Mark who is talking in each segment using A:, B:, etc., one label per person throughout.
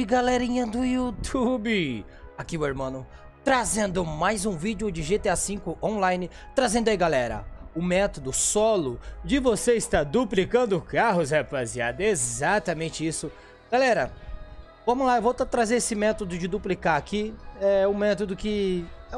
A: Salve, galerinha do YouTube! Aqui o irmão trazendo mais um vídeo de GTA V online, trazendo aí galera, o método solo de você estar duplicando carros, rapaziada, exatamente isso. Galera, vamos lá, eu vou trazer esse método de duplicar aqui, é um método que é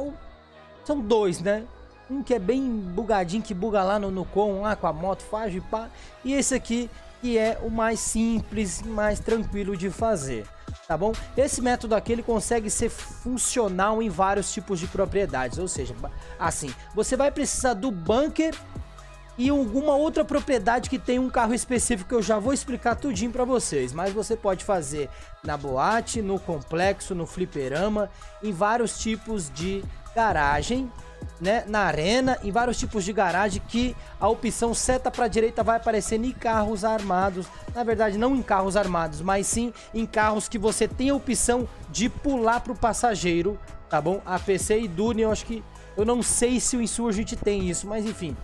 A: são dois, né? Um que é bem bugadinho, que buga lá no, no com, lá com a moto, faz e pá. E esse aqui que é o mais simples, mais tranquilo de fazer, tá bom? Esse método aqui ele consegue ser funcional em vários tipos de propriedades, ou seja, assim, você vai precisar do bunker e alguma outra propriedade que tem um carro específico que eu já vou explicar tudinho para vocês, mas você pode fazer na boate, no complexo, no fliperama, em vários tipos de garagem né, na arena, em vários tipos de garagem que a opção seta para direita vai aparecer em carros armados. Na verdade, não em carros armados, mas sim em carros que você tem a opção de pular para o passageiro, tá bom? A PC e Dune, eu acho que eu não sei se o Insurgent tem isso, mas enfim.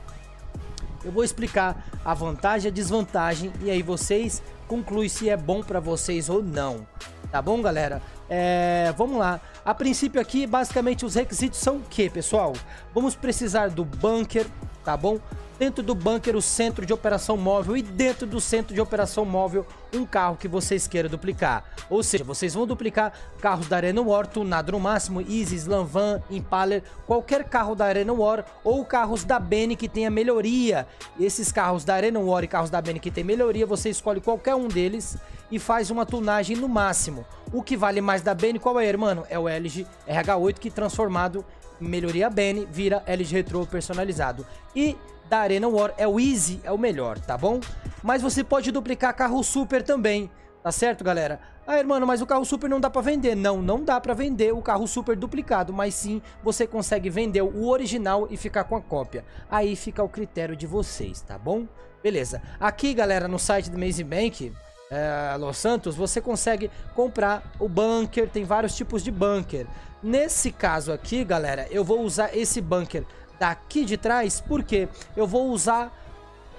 A: Eu vou explicar a vantagem e a desvantagem e aí vocês concluem se é bom para vocês ou não. Tá bom, galera? É, vamos lá. A princípio aqui, basicamente, os requisitos são o que, pessoal? Vamos precisar do bunker, tá bom? Dentro do bunker, o centro de operação móvel e dentro do centro de operação móvel, um carro que vocês queiram duplicar. Ou seja, vocês vão duplicar carros da Arena War, tunado no máximo, Easy, Slam Van, Impaler, qualquer carro da Arena War ou carros da Benny que tenha melhoria. Esses carros da Arena War e carros da Benny que tem melhoria, você escolhe qualquer um deles e faz uma tunagem no máximo. O que vale mais da Benny, qual é, mano? É o LG RH8 que transformado melhoria Benny vira LG Retro personalizado. E da Arena War é o Easy, é o melhor, tá bom? Mas você pode duplicar carro Super também, tá certo, galera? Ah, irmão, mas o carro Super não dá pra vender. Não, não dá pra vender o carro Super duplicado, mas sim você consegue vender o original e ficar com a cópia. Aí fica o critério de vocês, tá bom? Beleza. Aqui, galera, no site do Maze Bank, é, Los Santos, você consegue comprar o bunker, tem vários tipos de bunker. Nesse caso aqui, galera, eu vou usar esse bunker daqui de trás, porque eu vou usar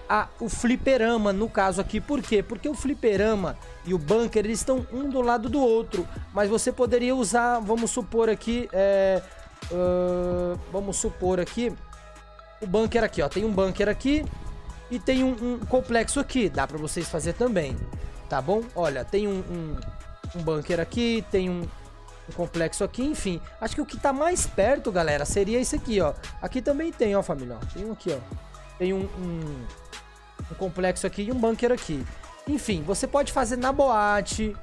A: a, o fliperama no caso aqui. Por quê? Porque o fliperama e o bunker, eles estão um do lado do outro. Mas você poderia usar, vamos supor aqui, é, uh, vamos supor aqui, o bunker aqui, ó. Tem um bunker aqui e tem um, um complexo aqui. Dá pra vocês fazer também tá bom? Olha, tem um, um, um bunker aqui, tem um, um, complexo aqui, enfim. Acho que o que tá mais perto, galera, seria esse aqui, ó. Aqui também tem, ó, família, ó. Tem um aqui, ó. Tem um, um, um complexo aqui e um bunker aqui. Enfim, você pode fazer na boate,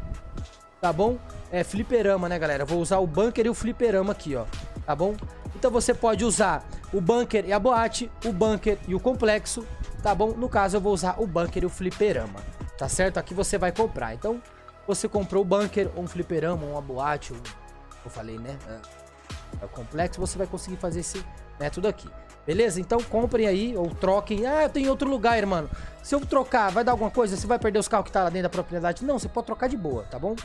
A: tá bom? É fliperama, né, galera? Vou usar o bunker e o fliperama aqui, ó. Tá bom? Então você pode usar o bunker e a boate, o bunker e o complexo, tá bom? No caso, eu vou usar o bunker e o fliperama tá certo? Aqui você vai comprar. Então, você comprou o bunker, ou um fliperama, uma boate, um, eu falei, né? É, é o complexo, você vai conseguir fazer esse método aqui. Beleza? Então comprem aí ou troquem. Ah, eu tenho outro lugar, irmão. Se eu trocar, vai dar alguma coisa? Você vai perder os carros que tá lá dentro da propriedade? Não, você pode trocar de boa, tá bom?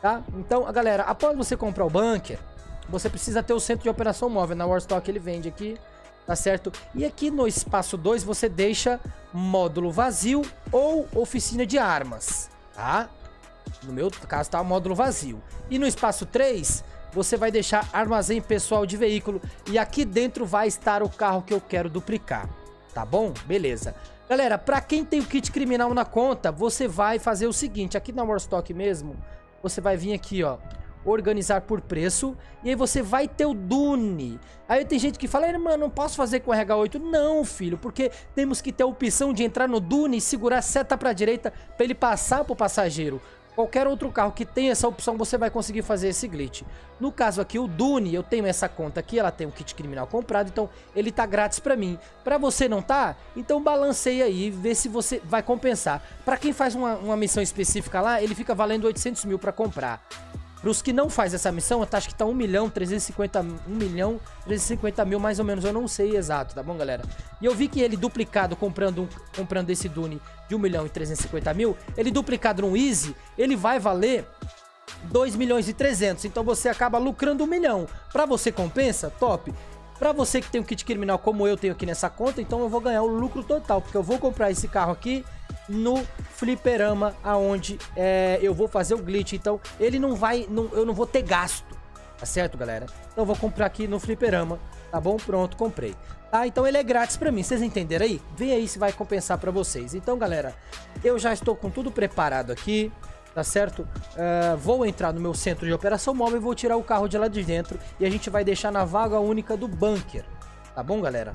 A: Tá? Então, galera, após você comprar o bunker, você precisa ter o centro de operação móvel. Na Warstock ele vende aqui tá certo? E aqui no espaço 2 você deixa módulo vazio ou oficina de armas, tá? No meu caso tá módulo vazio. E no espaço 3 você vai deixar armazém pessoal de veículo e aqui dentro vai estar o carro que eu quero duplicar, tá bom? Beleza. Galera, para quem tem o kit criminal na conta, você vai fazer o seguinte, aqui na Warstock mesmo, você vai vir aqui, ó, organizar por preço. E aí você vai ter o Dune. Aí tem gente que fala, mano, não posso fazer com o RH8. Não, filho, porque temos que ter a opção de entrar no Dune e segurar a seta pra direita para ele passar pro passageiro. Qualquer outro carro que tenha essa opção, você vai conseguir fazer esse glitch. No caso aqui, o Dune, eu tenho essa conta aqui, ela tem um kit criminal comprado, então ele tá grátis pra mim. Pra você não tá, então balanceia aí vê se você vai compensar. Pra quem faz uma, uma missão específica lá, ele fica valendo 800 mil pra comprar. Para os que não faz essa missão, a taxa que tá 1 milhão 350 1 milhão 350 mil mais ou menos, eu não sei exato, tá bom, galera? E eu vi que ele duplicado comprando um, comprando esse Dune de 1 milhão e 350 mil, ele duplicado no Easy, ele vai valer 2 milhões e 300, então você acaba lucrando 1 milhão. Para você compensa? Top. Para você que tem um kit criminal como eu tenho aqui nessa conta, então eu vou ganhar o lucro total, porque eu vou comprar esse carro aqui no fliperama aonde é, eu vou fazer o glitch. Então ele não vai, não, eu não vou ter gasto, tá certo, galera? Então eu vou comprar aqui no fliperama, tá bom? Pronto, comprei. Tá? Então ele é grátis pra mim, vocês entenderam aí? Vê aí se vai compensar pra vocês. Então, galera, eu já estou com tudo preparado aqui tá certo? Uh, vou entrar no meu centro de operação móvel e vou tirar o carro de lá de dentro e a gente vai deixar na vaga única do bunker, tá bom, galera?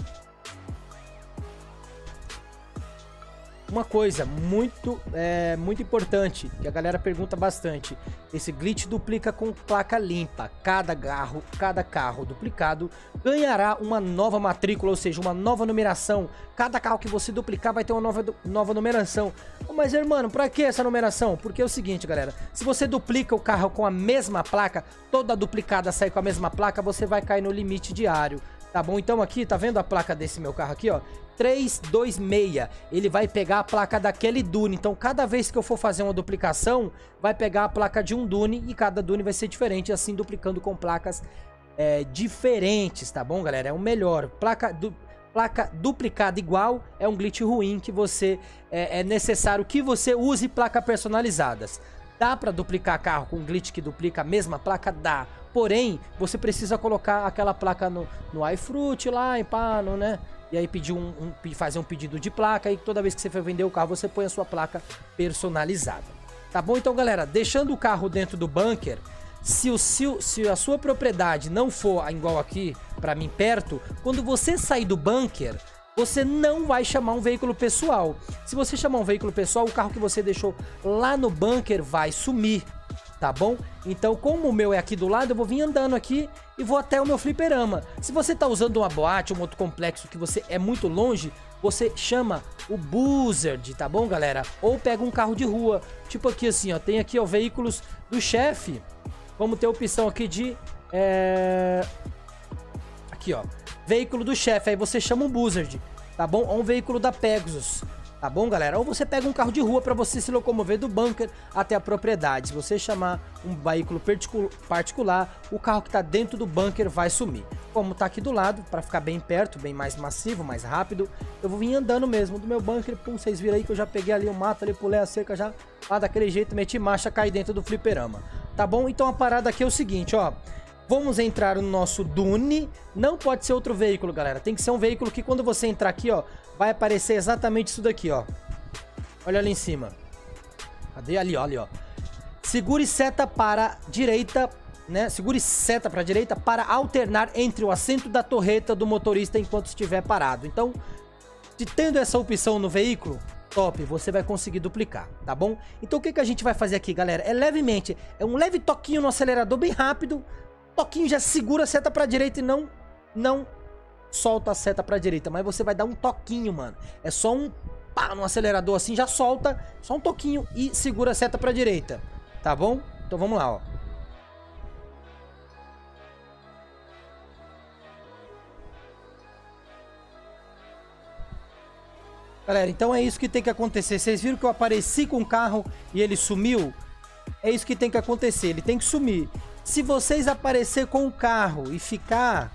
A: Uma coisa muito, é, muito importante, que a galera pergunta bastante. Esse glitch duplica com placa limpa. Cada carro, cada carro duplicado ganhará uma nova matrícula, ou seja, uma nova numeração. Cada carro que você duplicar vai ter uma nova, nova numeração. Mas, irmão, pra que essa numeração? Porque é o seguinte, galera. Se você duplica o carro com a mesma placa, toda duplicada sai com a mesma placa, você vai cair no limite diário. Tá bom? Então aqui, tá vendo a placa desse meu carro aqui, ó? 326. Ele vai pegar a placa daquele Dune. Então, cada vez que eu for fazer uma duplicação, vai pegar a placa de um Dune e cada Dune vai ser diferente, assim duplicando com placas é, diferentes, tá bom, galera? É o melhor. Placa, du placa duplicada igual é um glitch ruim que você é, é necessário que você use placa personalizadas. Dá para duplicar carro com glitch que duplica a mesma placa? Dá. Porém, você precisa colocar aquela placa no, no iFruit lá, em pá, né? E aí pedir um, um, fazer um pedido de placa e toda vez que você for vender o carro, você põe a sua placa personalizada. Tá bom? Então, galera, deixando o carro dentro do bunker, se, o, se, se a sua propriedade não for igual aqui, para mim, perto, quando você sair do bunker, você não vai chamar um veículo pessoal. Se você chamar um veículo pessoal, o carro que você deixou lá no bunker vai sumir tá bom? Então, como o meu é aqui do lado, eu vou vir andando aqui e vou até o meu fliperama. Se você tá usando uma boate, um outro complexo que você é muito longe, você chama o Buzzard, tá bom, galera? Ou pega um carro de rua, tipo aqui assim, ó, tem aqui, ó, veículos do chefe. Vamos ter a opção aqui de... É... Aqui, ó, veículo do chefe, aí você chama um Buzzard, tá bom? Ou um veículo da Pegasus. Tá bom, galera? Ou você pega um carro de rua para você se locomover do bunker até a propriedade. Se você chamar um veículo particular, o carro que está dentro do bunker vai sumir. Como tá aqui do lado, para ficar bem perto, bem mais massivo, mais rápido, eu vou vir andando mesmo do meu bunker. Pum, vocês viram aí que eu já peguei ali o mato, ali pulei a cerca já, lá daquele jeito, meti marcha, caí dentro do fliperama. Tá bom? Então a parada aqui é o seguinte, ó. Vamos entrar no nosso Dune. Não pode ser outro veículo, galera. Tem que ser um veículo que quando você entrar aqui, ó, vai aparecer exatamente isso daqui, ó. Olha ali em cima. Cadê? Ali, ó, ali, ó. Segure seta para direita, né? Segure seta para direita para alternar entre o assento da torreta do motorista enquanto estiver parado. Então, tendo essa opção no veículo, top, você vai conseguir duplicar, tá bom? Então o que, que a gente vai fazer aqui, galera? É levemente, é um leve toquinho no acelerador, bem rápido, toquinho já segura a seta pra direita e não, não solta a seta pra direita. Mas você vai dar um toquinho, mano. É só um pá no acelerador assim, já solta, só um toquinho e segura a seta pra direita. Tá bom? Então vamos lá, ó. Galera, então é isso que tem que acontecer. Vocês viram que eu apareci com o carro e ele sumiu? É isso que tem que acontecer. Ele tem que sumir. Se vocês aparecer com o carro e ficar,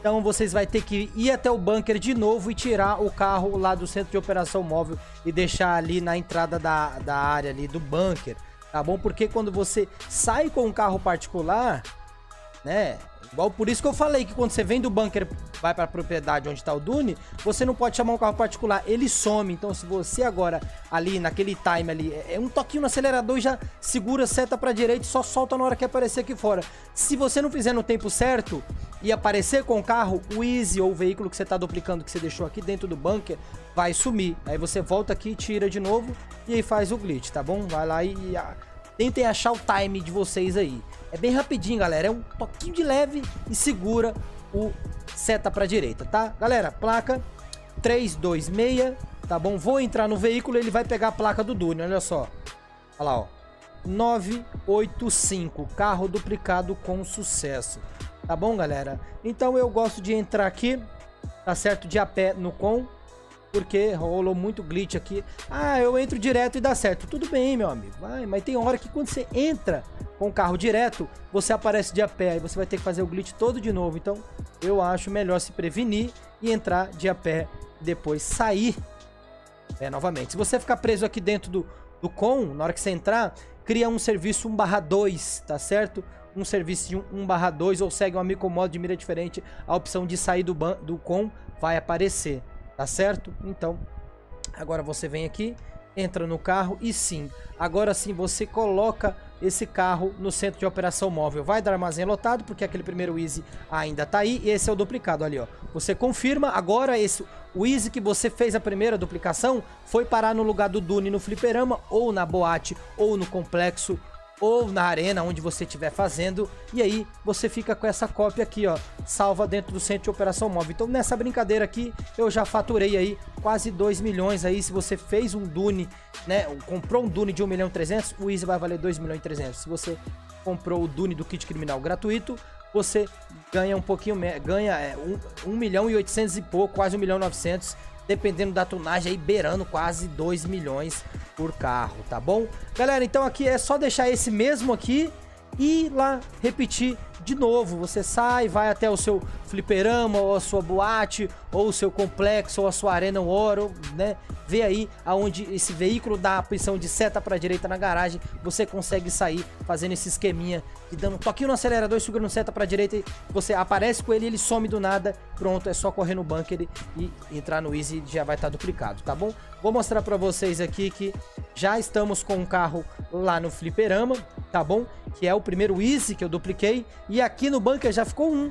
A: então vocês vai ter que ir até o bunker de novo e tirar o carro lá do centro de operação móvel e deixar ali na entrada da, da área ali do bunker, tá bom? Porque quando você sai com um carro particular, né? Igual por isso que eu falei que quando você vem do bunker, vai para a propriedade onde está o Dune, você não pode chamar um carro particular, ele some. Então, se você agora ali naquele time ali, é, é um toquinho no acelerador e já segura seta para direita e só solta na hora que aparecer aqui fora. Se você não fizer no tempo certo e aparecer com o carro, o Easy ou o veículo que você está duplicando que você deixou aqui dentro do bunker vai sumir. Aí você volta aqui, tira de novo e aí faz o glitch, tá bom? Vai lá e tentem achar o time de vocês aí. É bem rapidinho, galera. É um toquinho de leve e segura o seta para direita, tá? Galera, placa 326, tá bom? Vou entrar no veículo, ele vai pegar a placa do Dune, olha só. Olha lá, ó. 985, carro duplicado com sucesso. Tá bom, galera? Então eu gosto de entrar aqui, tá certo? De a pé no com porque rolou muito glitch aqui. Ah, eu entro direto e dá certo. Tudo bem, meu amigo. Vai, mas tem hora que quando você entra com o carro direto, você aparece de a pé. Aí você vai ter que fazer o glitch todo de novo. Então, eu acho melhor se prevenir e entrar de a pé. Depois sair É, novamente. Se você ficar preso aqui dentro do, do com, na hora que você entrar, cria um serviço 1 barra 2, tá certo? Um serviço de 1 barra 2 ou segue um amigo com modo de mira diferente, a opção de sair do, ban do com vai aparecer, tá certo? Então, agora você vem aqui, entra no carro e sim, agora sim você coloca esse carro no centro de operação móvel. Vai dar armazém lotado, porque aquele primeiro Easy ainda tá aí, e esse é o duplicado ali, ó. Você confirma, agora esse o Easy que você fez a primeira duplicação foi parar no lugar do Dune no fliperama, ou na boate, ou no complexo, ou na arena onde você estiver fazendo, e aí você fica com essa cópia aqui, ó, salva dentro do centro de operação móvel. Então nessa brincadeira aqui, eu já faturei aí quase 2 milhões aí, se você fez um Dune, né, comprou um Dune de 1 milhão e 300, o Easy vai valer 2 milhões e 300. Se você comprou o Dune do kit criminal gratuito, você ganha um pouquinho, ganha é, 1, 1 milhão e 800 e pouco, quase 1 milhão e 900, dependendo da tunagem aí, beirando quase 2 milhões por carro, tá bom? Galera, então aqui é só deixar esse mesmo aqui e lá repetir de novo. Você sai, vai até o seu fliperama, ou a sua boate, ou o seu complexo, ou a sua arena oro, né? Vê aí aonde esse veículo dá a posição de seta para direita na garagem, você consegue sair fazendo esse esqueminha e dando um toquinho no acelerador, segurando seta para direita, e você aparece com ele, ele some do nada, pronto, é só correr no bunker e entrar no easy, já vai estar tá duplicado, tá bom? Vou mostrar para vocês aqui que já estamos com um carro lá no fliperama, tá bom? Que é o primeiro easy que eu dupliquei e aqui no bunker já ficou um.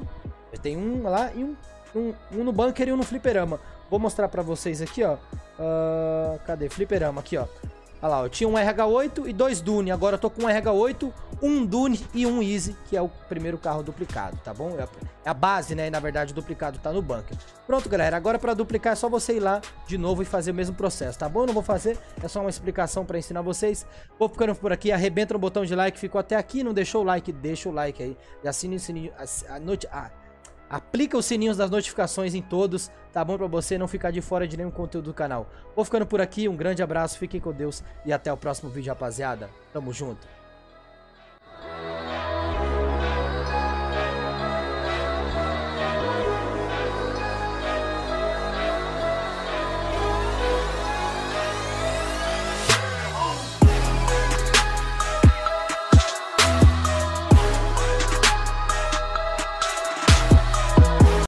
A: Tem um lá e um, um, um no bunker e um no fliperama. Vou mostrar para vocês aqui, ó. Uh, cadê? Fliperama, aqui, ó. Olha lá, eu tinha um RH8 e dois Dune. Agora eu tô com um RH8, um Dune e um Easy, que é o primeiro carro duplicado, tá bom? É a é base, né? E, na verdade, o duplicado tá no bunker. Pronto, galera. Agora para duplicar é só você ir lá de novo e fazer o mesmo processo, tá bom? Eu não vou fazer, é só uma explicação para ensinar vocês. Vou ficando por aqui. Arrebenta no botão de like. Ficou até aqui, não deixou o like? Deixa o like aí. E assine o sininho. A, a, a, Aplica os sininhos das notificações em todos, tá bom? Pra você não ficar de fora de nenhum conteúdo do canal. Vou ficando por aqui, um grande abraço, fiquem com Deus e até o próximo vídeo, rapaziada. Tamo junto.